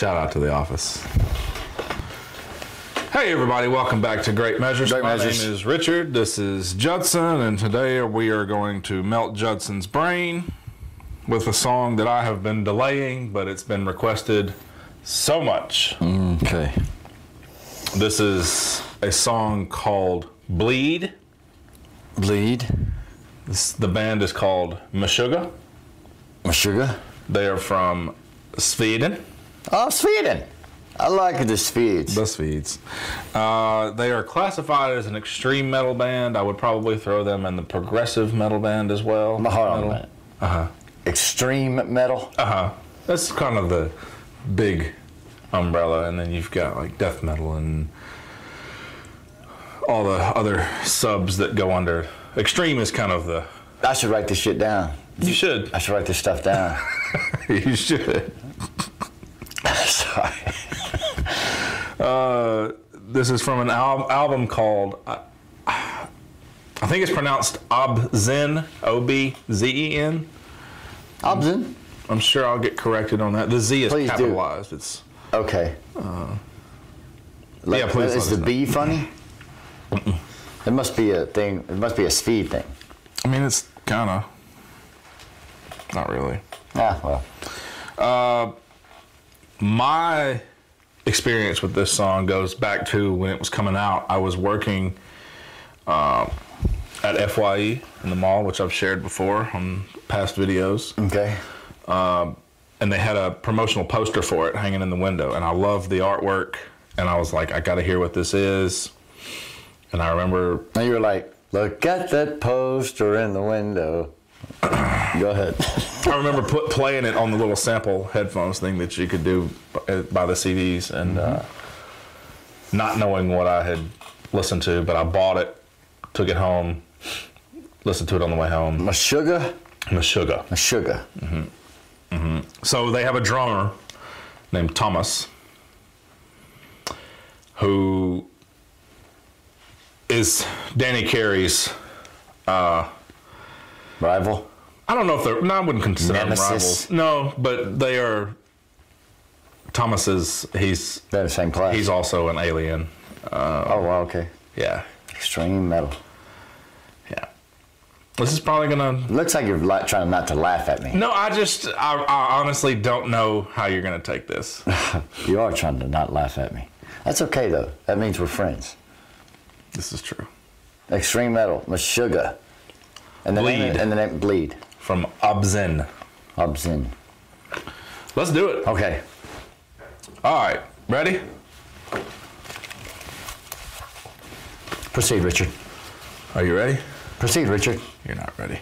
Shout out to The Office. Hey everybody, welcome back to Great Measures. Great My Measures. name is Richard. This is Judson, and today we are going to melt Judson's brain with a song that I have been delaying, but it's been requested so much. Mm, okay. This is a song called Bleed. Bleed. This, the band is called Meshuggah. My sugar. They are from Sweden. Oh, Sweden. I like the Swedes. The Swedes. Uh, they are classified as an extreme metal band. I would probably throw them in the progressive metal band as well. Hold on Metal. Uh-huh. Extreme metal. Uh huh. That's kind of the big umbrella, and then you've got like death metal and all the other subs that go under. Extreme is kind of the. I should write this shit down. You should. I should write this stuff down. you should. Sorry. Uh, this is from an al- album called. Uh, I think it's pronounced Obzen, O B Z E N. Obzen. I'm sure I'll get corrected on that. The Z is Please do. capitalized. It's Okay. yeah, please Is the B funny? It must be a thing. It must be a speed thing. I mean, it's kind of not really. Ah, well. My experience with this song goes back to when it was coming out. I was working um, at FYE in the mall, which I've shared before on past videos. Okay. and they had a promotional poster for it hanging in the window and i loved the artwork and i was like i gotta hear what this is and i remember And you were like, look at that poster in the window. Go ahead. i remember put, playing it on the little sample headphones thing that you could do by, uh, by the cds and uh, not knowing what i had listened to but i bought it took it home listened to it on the way home My sugar. Meshuggah. My sugar. Mm-hmm. Mm-hmm. So they have a drummer named Tomas who is Danny Carey's. Uh, Rival. I don't know if they're. No, I wouldn't consider Nemesis? them rivals. No, but they are. Tomas is. He's. They're the same class. He's also an alien. oh, wow, okay. Yeah. Extreme metal. Yeah. This is probably gonna. Looks like you're li- trying not to laugh at me. No, I just. I, I honestly don't know how you're gonna take this. You are trying to not laugh at me. That's okay, though. That means we're friends. this is true. Extreme metal. My sugar. And the name, and the name Bleed. From Obzen. Obzin. Let's do it. Okay. All right. Ready? Proceed, Richard. Are you ready? Proceed, Richard. You're not ready.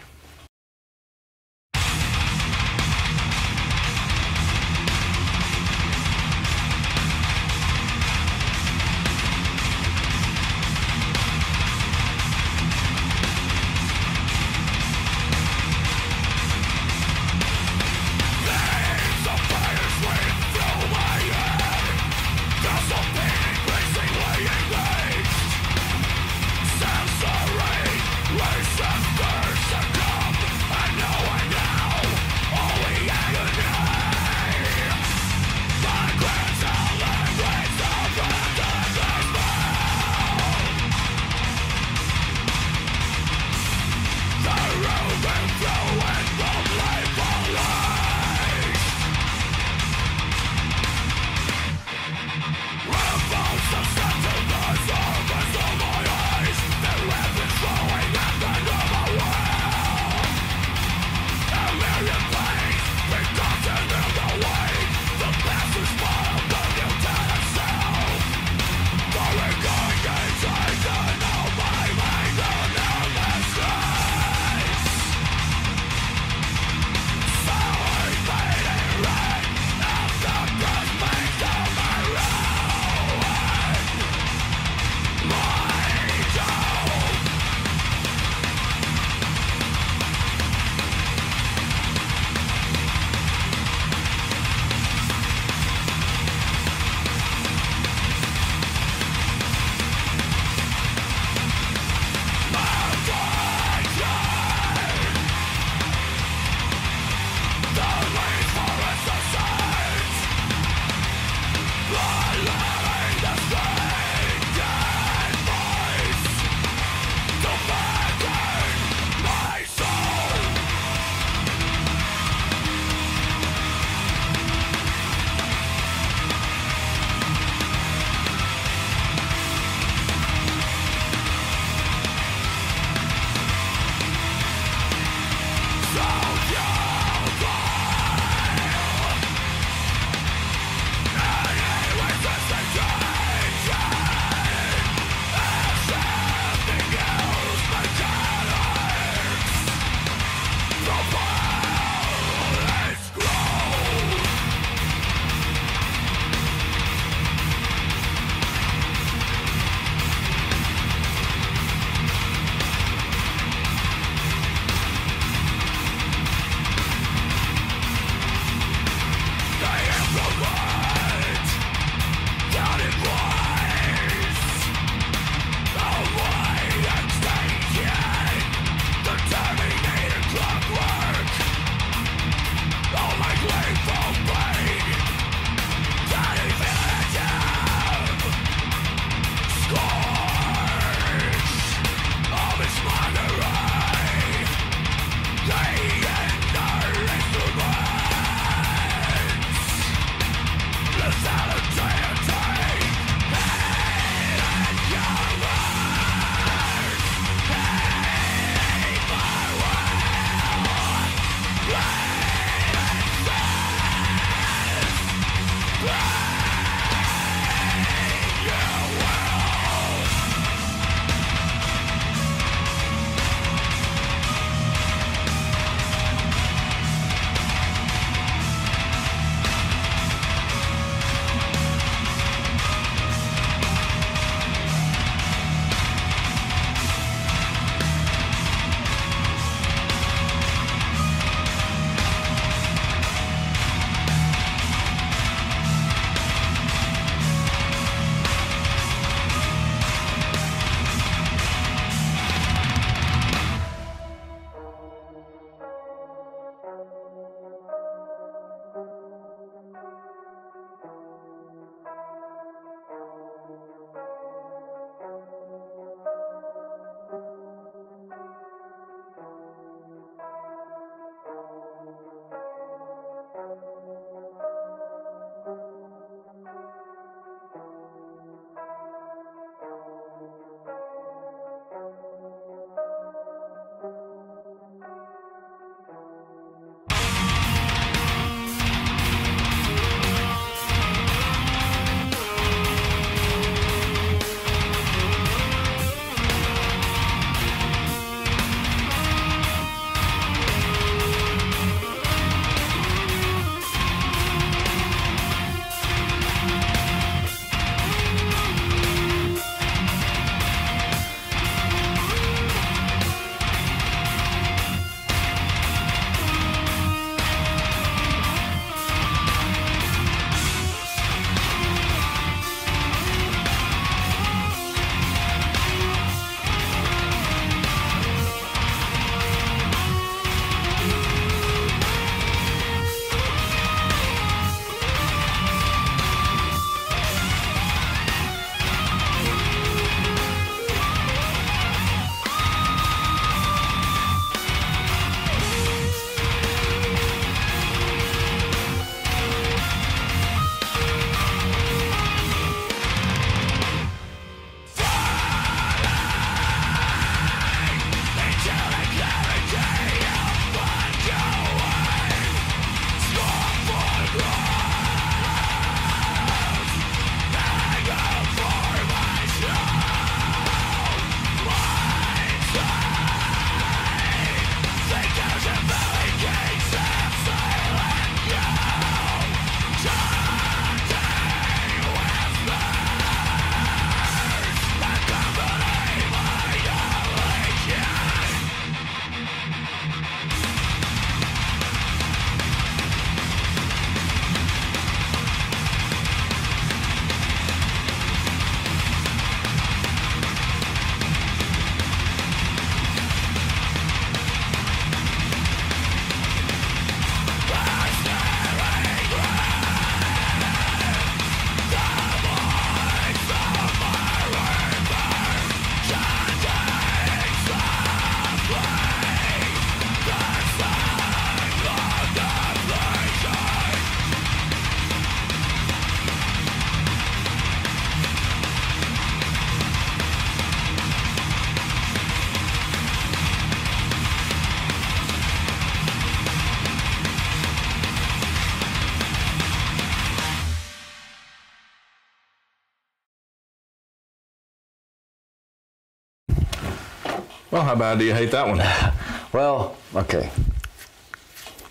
Well, how bad do you hate that one? Well, okay.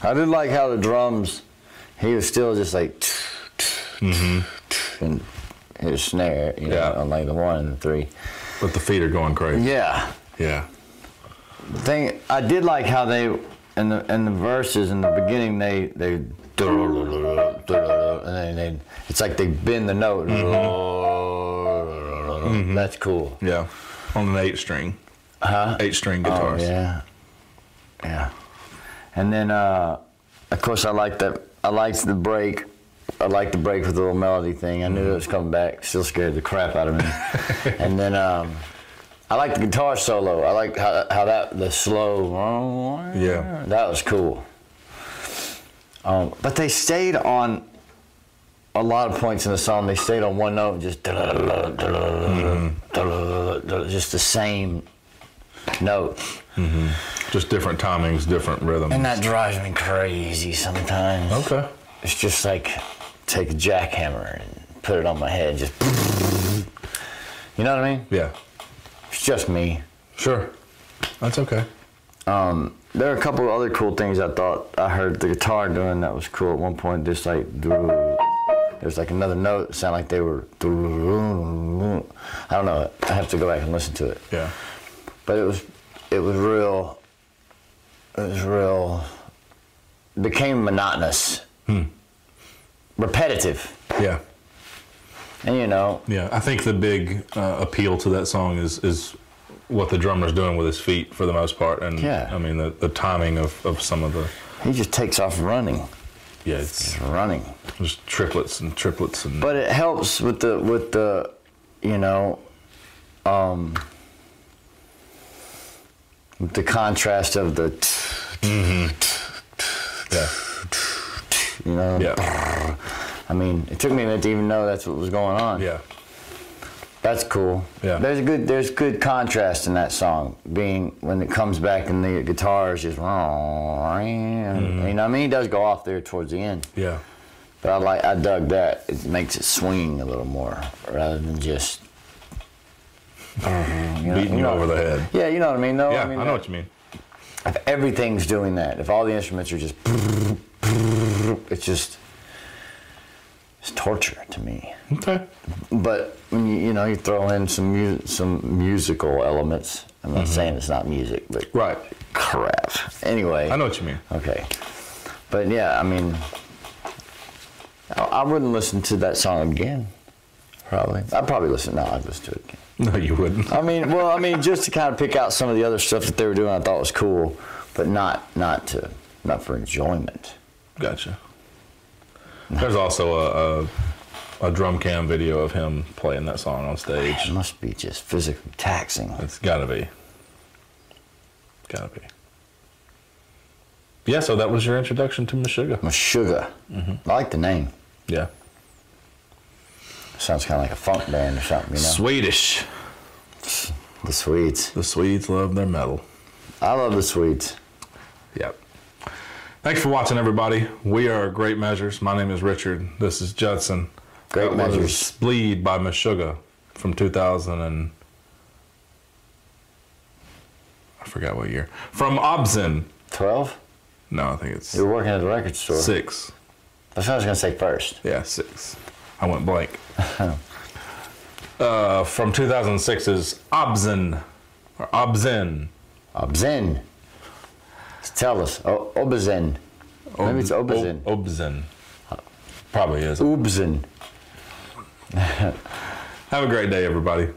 I did like how the drums, he was still just like, mm -hmm. and his snare, you know, Yeah. on like the one and the three. But the feet are going crazy. Yeah. Yeah. The thing, I did like how they, in the in the verses in the beginning, they they, and then they, it's like they bend the note. Mm -hmm. That's cool. Yeah. On an eight string. Huh? Eight string guitars. Oh, guitars. yeah, yeah. And then, uh, of course, I like that. I liked the break. I liked the break with the little melody thing. I knew it was coming back. Still scared the crap out of me. and then um, I like the guitar solo. I like how, how that the slow. Yeah. That was cool. Um, but they stayed on a lot of points in the song. They stayed on one note, just just the same note. Just different timings, different rhythms. And that drives me crazy sometimes. okay. It's just like take a jackhammer and put it on my head, just. You know what I mean? Yeah. It's just me. Sure. That's okay. Um, there are a couple of other cool things I thought I heard the guitar doing that was cool at one point. Just like there's like another note, sound like they were. I don't know. I have to go back and listen to it. Yeah. But it was it was real it was real it became monotonous repetitive Yeah. and you know Yeah. I think the big uh, appeal to that song is is what the drummer's doing with his feet for the most part, and Yeah. I mean the, the timing of, of some of the he just takes off running yeah, it's just running just triplets and triplets and but it helps with the with the you know um the contrast of the yeah, you know? Yeah, i mean it took me a minute to even know that's what was going on. Yeah, That's cool. Yeah. There's a good there's good contrast in that song, being when it comes back and the guitar is just, Mm-hmm. you know, I mean, he does go off there towards the end, yeah, but I like I dug that. It makes it swing a little more rather than just you know- beating you know- over the head. Yeah, you know what I mean. though. Yeah, I mean, I know what you mean. if everything's doing that, if all the instruments are just, it's just it's torture to me. Okay. But when you, you know you throw in some mu- some musical elements. I'm Mm-hmm. not saying it's not music, but Right. crap. Anyway. I know what you mean. Okay. But yeah, I mean, I, I wouldn't listen to that song again. Probably. I'd probably listen. No, I'd listen to it again. No, you wouldn't. I mean, well, I mean, just to kind of pick out some of the other stuff that they were doing, I thought was cool, but not not to not for enjoyment. Gotcha. There's also a, a a drum cam video of him playing that song on stage. It stage. must be just physically taxing. It's gotta be. Gotta be. Yeah, so that was your introduction to Meshuggah. Meshuggah. Mm-hmm. I like the name. Yeah. Sounds kind of like a funk band or something, you know. Swedish. The Swedes. The Swedes love their metal. I love the Swedes. Yep. Thanks for watching, everybody. We are Great Measures. My name is Richard. This is Judson. Great That was Measures. Bleed by Meshuggah from 2000 and I forgot what year. From Obzin. 12? No, I think it's You were working at the record store. six. That's what I was going to say first. Yeah, six. I went blank. uh, from 2006 is Obzin. Or Obzin. Obzin. Tell us. O- Obzin. Maybe it's Obzin. Ob-. Probably is. Ubzin. Have a great day, everybody.